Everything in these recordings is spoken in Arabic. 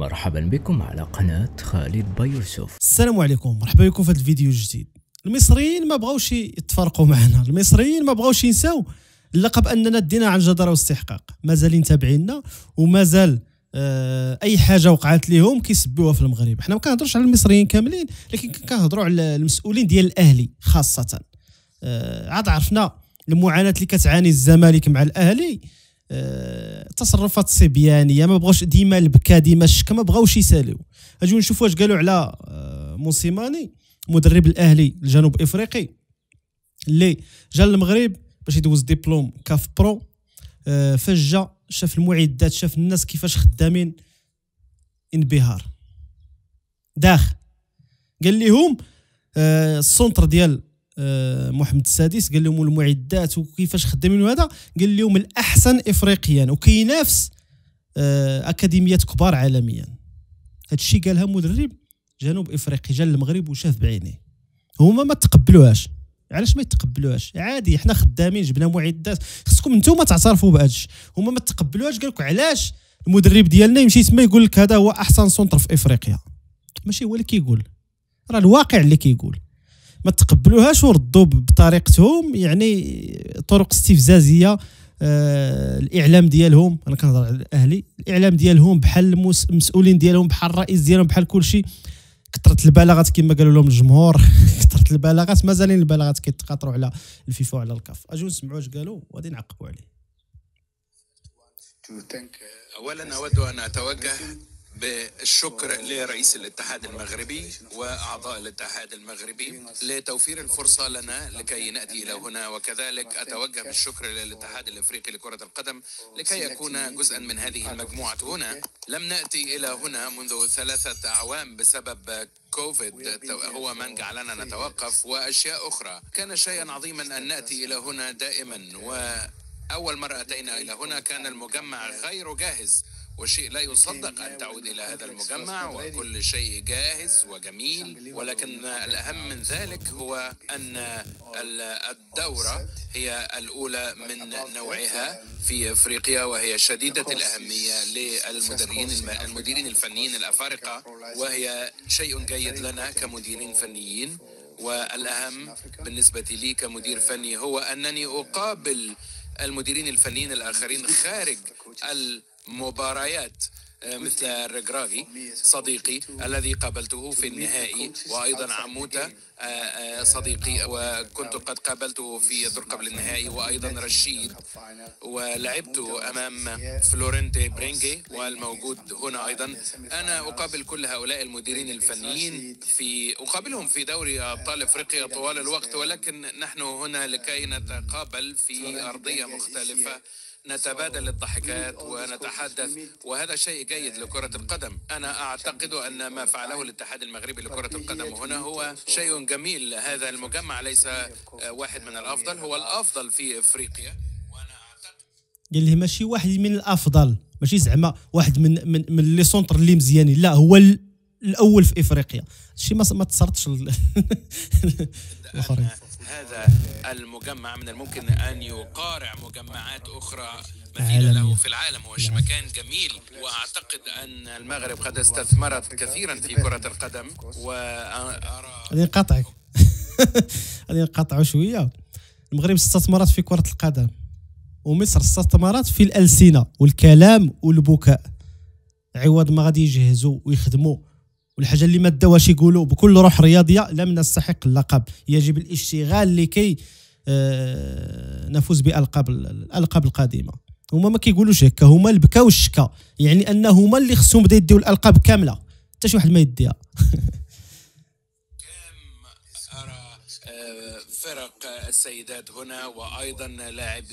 مرحبا بكم على قناة خالد بيوسف. السلام عليكم مرحبا بكم في هذا الفيديو الجديد. المصريين ما بغاوش يتفرقوا معنا المصريين ما بغاوش ينساو اللقب أننا دينا عن جدارة واستحقاق. مازالين تابعينا ومازال آه أي حاجة وقعت لهم كيسبوها في المغرب. حنا ما كنهضروش على المصريين كاملين لكن كنهضروا على المسؤولين ديال الأهلي خاصة. آه عاد عرفنا المعاناة اللي كتعاني الزمالك مع الأهلي. تصرفات صبيانية ما بغاوش ديما البكا ديما الشك ما بغاوش يساليو. اجيو نشوفوا واش قالوا على آه، موسيماني مدرب الأهلي الجنوب إفريقي اللي جا للمغرب باش يدوز diplôme CAF Pro آه، فاش جا شاف المعدات شاف الناس كيفاش خدامين انبهار. داخ. قال لهم ال centre ديال آه، محمد السادس قال لهم المعدات وكيفاش خدامين وهذا؟ قال لهم الأحسن افريقيا وكينافس آه، أكاديميات كبار عالميا. هذا الشيء قالها مدرب جنوب إفريقي جا للمغرب وشاف بعينيه. هما ما تقبلوهاش. علاش ما يتقبلوهاش؟ عادي حنا خدامين جبنا معدات. خصكم نتوما تعترفوا بهذا الشيء. هما ما تقبلوهاش قال لك علاش المدرب ديالنا يمشي تما يقول لك هذا هو أحسن سونتر في إفريقيا. ماشي هو اللي كيقول. راه الواقع اللي كيقول. ما تقبلوهاش وردوا بطريقتهم. يعني طرق استفزازية آه الإعلام ديالهم أنا كنهضر على الأهلي الإعلام ديالهم بحال المسؤولين ديالهم بحال الرئيس ديالهم بحال كل شيء كثرت البلاغات كما قالوا لهم الجمهور. كثرت البلاغات مازالين البلاغات كيتقاطروا على الفيفا وعلى الكاف. اجوا نسمعوا واش قالوا وغادي نعقبوا عليه. اولا أود أن أتوجه بالشكر لرئيس الاتحاد المغربي وأعضاء الاتحاد المغربي لتوفير الفرصة لنا لكي نأتي إلى هنا. وكذلك أتوجه بالشكر للاتحاد الإفريقي لكرة القدم لكي يكون جزءا من هذه المجموعة هنا. لم نأتي إلى هنا منذ ثلاثة أعوام بسبب كوفيد. هو من جعلنا نتوقف. وأشياء أخرى كان شيئا عظيما أن نأتي إلى هنا دائما. وأول مره اتينا إلى هنا كان المجمع غير جاهز. وشيء لا يصدق أن تعود إلى هذا المجمع وكل شيء جاهز وجميل. ولكن الأهم من ذلك هو أن الدورة هي الأولى من نوعها في أفريقيا وهي شديدة الأهمية للمديرين المديرين الفنيين الأفارقة وهي شيء جيد لنا كمديرين فنيين. والأهم بالنسبة لي كمدير فني هو أنني أقابل المديرين الفنيين الآخرين خارج مباريات آه، مثل الرجراغي صديقي الذي قابلته في النهائي وأيضا عموته آه، آه، صديقي وكنت قد قابلته في الدور قبل النهائي وأيضا رشيد. ولعبت أمام فلورنت إيبينجي والموجود هنا أيضا. أنا أقابل كل هؤلاء المديرين الفنيين في أقابلهم في دوري أبطال إفريقيا طوال الوقت ولكن نحن هنا لكي نتقابل في أرضية مختلفة. نتبادل الضحكات ونتحدث وهذا شيء جيد لكرة القدم. أنا أعتقد أن ما فعله الاتحاد المغربي لكرة القدم هنا هو شيء جميل. هذا المجمع ليس واحد من الأفضل هو الأفضل في إفريقيا. قال لي ماشي واحد من الأفضل ماشي زعما واحد من من من لي سونتر اللي مزيانين. لا هو الأول في إفريقيا. شي ما ما تصرتش الآخرين. هذا المجمع من الممكن أن يقارع مجمعات أخرى مثيلة له في العالم هو. مكان جميل. وأعتقد أن المغرب قد استثمرت كثيرا في كرة القدم وأرى غادي نقاطعك غادي نقاطعوا شوية. المغرب استثمرت في كرة القدم ومصر استثمرت في الألسنة والكلام والبكاء. عوض ما غادي يجهزوا ويخدموا. والحاجة اللي ما داوهاش يقولوا بكل روح رياضية لم نستحق اللقب. يجب الاشتغال لكي آه، نفوز بألقاب الألقاب القادمة. هما ما كيقولوش هكا هما البكا والشكا يعني ان هما اللي خصهم بدا يديو الألقاب كاملة. حتى شي واحد ما يديها. فرق السيدات هنا وأيضا لاعب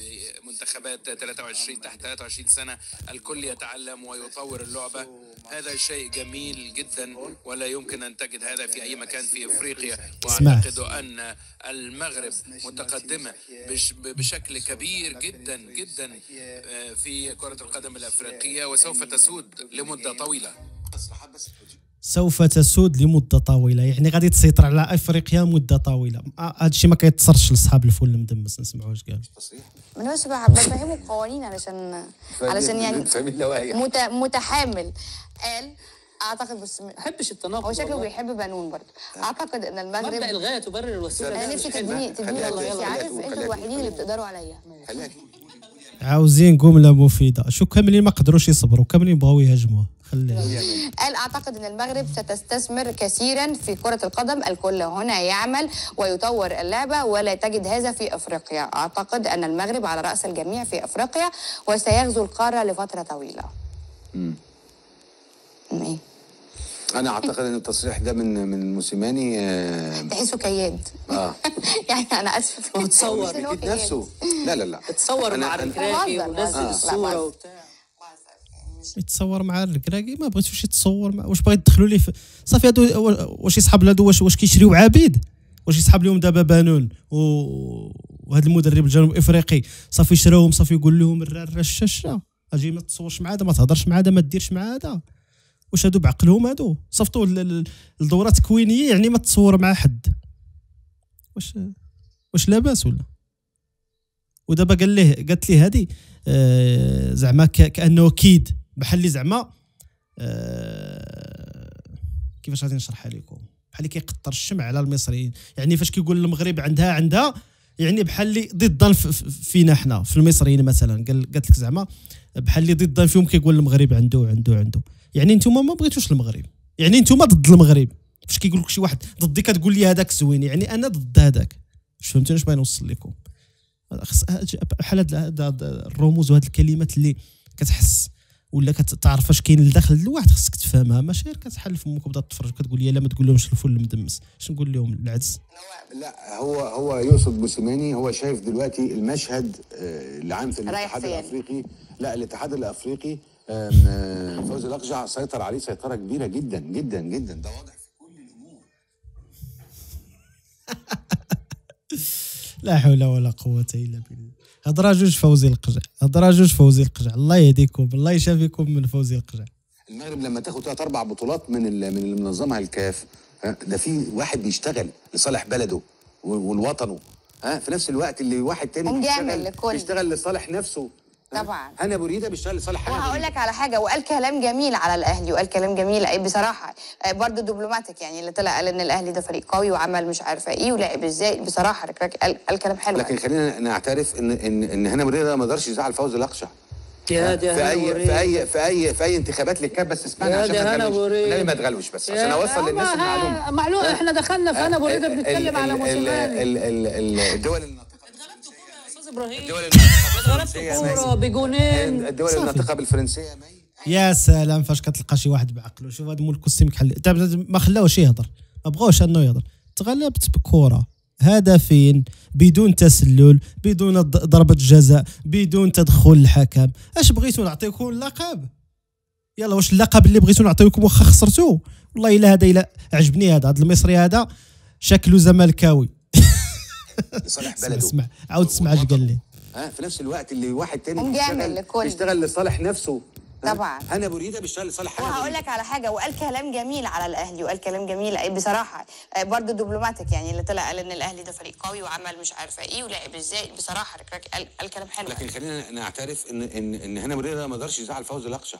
منتخبات 23 تحت 23 سنة الكل يتعلم ويطور اللعبة. هذا شيء جميل جدا ولا يمكن أن تجد هذا في أي مكان في إفريقيا. وأعتقد أن المغرب متقدمة بشكل كبير جدا جدا في كرة القدم الأفريقية وسوف تسود لمدة طويلة. سوف تسود لمدة طويلة. يعني غادي تسيطر على إفريقيا مدة طويلة. آه، هذا الشيء ما كيتصرش لاصحاب الفول المدمس نسمعوا واش قال. بس بح- بفهمه القوانين علشان علشان يعني مت... متحامل. قال أعتقد بس ما بحبش التناقض هو شكله والله. بيحب بنون برضه. أعتقد إن مبدأ المغرب الغاية تبرر الوسيلة. أنا ده نفسي حلو. تديني عارف أنتوا. الوحيدين اللي بتقدروا عليا. عاوزين جمله مفيده شو كاملين ما قدروش يصبروا كاملين بغاو يهاجموها خليها قال أعتقد إن المغرب ستستثمر كثيرا في كرة القدم الكل هنا يعمل ويطور اللعبة ولا تجد هذا في أفريقيا. أعتقد أن المغرب على رأس الجميع في أفريقيا وسيغزو القارة لفترة طويلة. امم إيه. أنا أعتقد إن التصريح ده من من موسيماني آه، تحسه كياد. آه. يعني أنا أسف. هو تصور بس إن هو بيكيد كياد. نفسه. لا لا لا. تصور أنا- مع بهزر، ونزل بهزر. الصورة وبتاع. يتصور مع الكراكي ما بغيتوش يتصور مع واش باغي تدخلوا ليه في- صافي هادو واش يصحاب لهادو واش واش كيشريو عبيد؟ واش يسحب لهم دابا بانون؟ و... وهذا المدرب الجنوب إفريقي صافي شراوهم صافي يقول لهم الشاشه أجي ما تصورش مع هذا ما تهضرش مع هذا ما ديرش مع هذا. واش هادو بعقلهم هادو؟ صيفطوا ل- ل- لدوره تكوينيه يعني ما تصور مع حد. واش واش لاباس ولا؟ ودابا قال ليه قالت لي هذه آه زعما كأنه كيد بحال اللي زعما آه كيفاش غادي نشرحها لكم بحال اللي كيقطر الشمع على المصريين. يعني فاش كيقول المغرب عندها عندها يعني بحال اللي ضد فينا حنا في المصريين مثلا. قال قالت لك زعما بحال اللي ضد فيهم كيقول المغرب عنده عنده عنده. يعني أنتم ما بغيتوش المغرب. يعني أنتم ضد المغرب. فاش كيقول لك شي واحد ضدي كتقول لي هذاك زوين يعني أنا ضد هذاك. واش فهمتوني اش باغي نوصل لكم؟ خص بحال هاد الرموز وهاد الكلمات اللي كتحس. ولا كتعرف فاش كاين الداخل الواحد خصك تفهمها. ماشي غير كتحل فمك وبدا تفرج كتقول لي لا ما تقول لهمش الفل المدمس. اش نقول لهم؟ العدس. لا هو هو يقصد موسيماني هو شايف دلوقتي المشهد آه، العام في الاتحاد؟ الأفريقي. لا الاتحاد الأفريقي آم، آه، فوزي الأقجع سيطر عليه سيطرة كبيرة جدا جدا جدا. ده واضح في كل الأمور. لا حول ولا قوة إلا بالله. هضرة جوج فوزي القجع هضرة جوج فوزي القجع الله يهديكم الله يشافيكم من فوزي القجع المغرب لما تاخد ثلاث أربع بطولات من ال- من اللي منظمها الكاف ها، ده في واحد بيشتغل لصالح بلده والوطنه ها في نفس الوقت اللي واحد تاني بيشتغل. بيشتغل لصالح نفسه؟ طبعا. هنا ابو ريده بيشتغل لصالح هنا أبو وهقول. لك على حاجة وقال كلام جميل على الأهلي وقال كلام جميل. أي بصراحة آه، برضه دبلوماتيك يعني اللي طلع قال إن الأهلي ده فريق قوي وعمل مش عارفة إيه ولعب إزاي. بصراحة ركراك قال, قال كلام حلو لكن خلينا نعترف ان ان إن هنا ابو ريده ما قدرش يزعل فوزي الاقشع يا دي في هنا اي. في اي في اي في أي انتخابات للكاب بس اسمعني عشان ما هنا ما تغلوش بس عشان أوصل للناس المعلومة. معلومة إحنا دخلنا في أنا بريدة بنتكلم على ال- الدول الناطقة. إبراهيم. الدول الناطقه بالفرنسيه كوره بجونين. الدول صافي. الناطقه بالفرنسية mais يا سلام فاش كتلقى شي واحد بعقله. شوف هذا مول costume كحل ما خلاوش يهضر. ما بغاوش انه يهضر. تغلبت بكره هدفين بدون تسلل بدون ضربة جزاء بدون تدخل الحكم. اش بغيتو نعطيكم اللقب؟ يلا واش اللقب اللي بغيتو نعطيكم واخا خسرتو. والله إلا هذا إلا عجبني هذا. هذا المصري هذا شكله زملكاوي. لصالح بلده اسمع عاود اسمع اش قال لي ها في نفس الوقت اللي واحد تاني بيشتغل للكل. بيشتغل لصالح نفسه؟ طبعا. أنا أبو ريدة بيشتغل لصالح أبو وهقول. لك على حاجة وقال كلام جميل على الأهلي وقال كلام جميل أي بصراحة آه، برضه دبلوماتيك يعني اللي طلع قال إن الأهلي ده فريق قوي وعمل مش عارفة إيه ولعب إزاي بصراحة قال, كلام حلو لكن خلينا نعترف ان ان إن هنا أبو ريدة ما قدرش يزعل فوزي الاقشع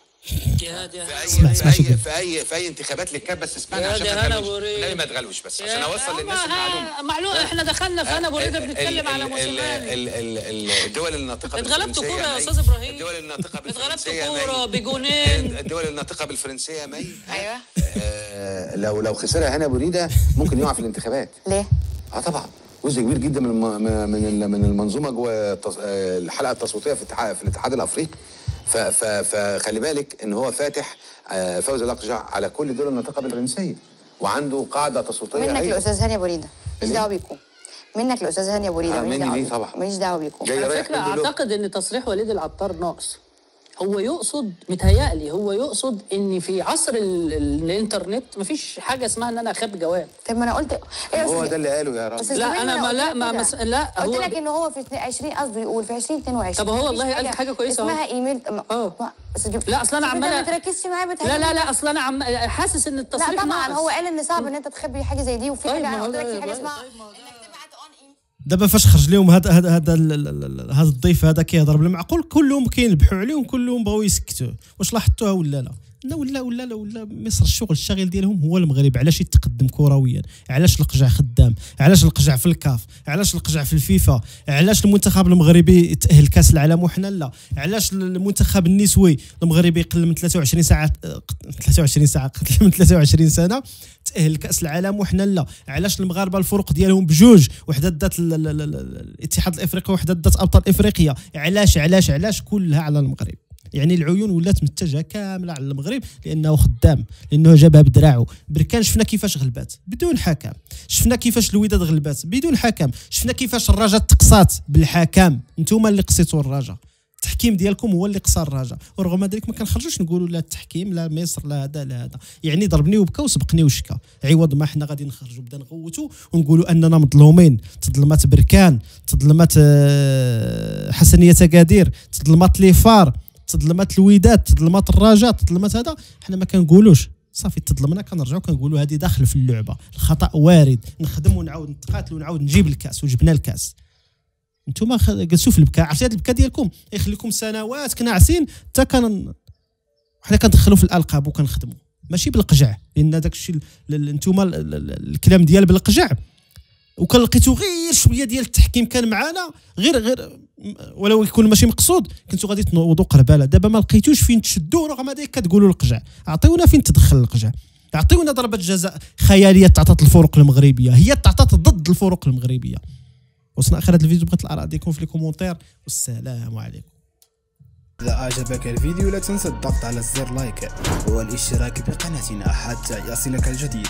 يا دي في اي في اي. في اي في أي انتخابات للكاب بس اسمعني يا عشان ما ما تغلوش بس عشان أوصل للناس ما- المعلومة معلومة إحنا دخلنا في أنا بريده بنتكلم على موسيماني ال- ال- ال- الدول الناطقة اتغلبتوا بالفرنسية كورة يا مي. أستاذ إبراهيم. الدول الناطقة اتغلبتوا بالفرنسيه بجونين. الدول الناطقه بالفرنسية مي أيوه آه، لو لو خسرها هنا ابو ريده ممكن يقع في الانتخابات ليه؟ آه طبعا جزء كبير جدا من من من المنظومة جوه آه، الحلقة التصويتية في الاتحاد في الاتحاد الأفريقي فخلي بالك إن هو فاتح آه، فوزي الأقجع على كل دول الناطقة بالفرنسية وعنده قاعدة تصويتية منك هايلة. لأستاذ هاني ابو ريده ماليش ليه؟ دعوة بيكم منك لأستاذ هاني ابو ريده آه، ماليش مني دعوة. طبعا. ماليش دعوة بيكم على فكرة. أعتقد إن تصريح وليد العطار ناقص هو يقصد متهيألي هو يقصد إن في عصر ال- ال- الإنترنت مفيش حاجة اسمها إن أنا اخبي جواب طب ما أنا قلت إيه هو ده اللي قاله يا بس راجل لا، أنا ما- قلت لا، ما-. مس- لا، قلت هو- لك إن هو في 20 قصده يقول في 2022 طب هو والله قال حاجة كويسة أهو. اسمها ايميل آه. لا، شوف انت عمالة- ما تركزش معايا لا بتهيألي. لا لا أصل أنا عم حاسس إن التصريح لا طبعا ناقص. هو قال إن صعب إن أنت تخبي حاجة زي دي وفي طيب، حاجة أنا قلت لك في حاجة طيب. اسمها دابا فاش خرج لهم هذا هذا هذا هذا الضيف هذا كيهضر بالمعقول كلهم كينبحوا عليه وكلهم بغاو يسكتوه. واش لاحظتوها ولا لا؟ لا ولا ولا لا ولا مصر الشغل الشاغل ديالهم هو المغرب. علاش يتقدم كرويا؟ علاش القجع خدام؟ علاش القجع في الكاف؟ علاش القجع في الفيفا؟ علاش المنتخب المغربي تاهل كأس العالم وحنا لا؟ علاش المنتخب النسوي المغربي قل من 23 ساعة 23 ساعة قل من 23 سنة تأهل كأس العالم وحنا لا؟ علاش المغاربة الفرق ديالهم بجوج؟ وحدة دات ال- ال- ال- ال- الاتحاد الإفريقي وحدة دات أبطال افريقيا علاش علاش علاش كلها على المغرب؟ يعني العيون ولات متجهة كاملة على المغرب لأنه خدام لأنه جابها بدراعه. بركان شفنا كيفاش غلبات. بدون حكم. شفنا كيفاش الوداد غلبات. بدون حكم. شفنا كيفاش الرجاء تقصات بالحكم. أنتم اللي قصيتوا الرجاء التحكيم ديالكم هو اللي قصى الرجاء ورغم ذلك ما كنخرجوش نقولوا لا التحكيم لا مصر لا هذا لا هذا. يعني ضربني وبكى وسبقني وشكى. عوض ما حنا غادي نخرجوا بدا نغوتوا ونقولوا أننا مظلومين. تظلمات بركان تظلمات آه، حسنية اكادير تظلمات ليفار. تظلمات الوداد تظلمات الرجاء تظلمات هذا حنا ما كنقولوش. صافي تظلمنا كنرجعوا كنقولوا هذه داخل في اللعبة. الخطأ وارد. نخدم ونعاود نتقاتل ونعاود نجيب الكاس وجبنا الكاس. أنتم خ- جلسوا في البكاء عرفتي هذا البكاء ديالكم؟ يخليكم سنوات كناعسين حتى كان حنا كندخلوا في الألقاب وكنخدموا. ماشي بالقجع لأن داك الشيء أنتم الكلام ديال بالقجع. وكان لقيتو غير شوية ديال التحكيم كان معانا غير غير ولو يكون ماشي مقصود كنتو غادي تنوضوا قربالة. دابا ما لقيتوش فين تشدوا رغم ذلك كتقولوا القجع. أعطيونا فين تدخل لقجع. أعطيونا ضربة جزاء خيالية تعطات الفرق المغربية. هي تعطات ضد الفرق المغربية. وصلنا آخر هذا الفيديو. بغيت الاراء ديالكم في ال commentaire والسلام عليكم. إذا أعجبك الفيديو لا تنسى الضغط على زر like. والإشتراك بقناتنا حتى يصلك الجديد.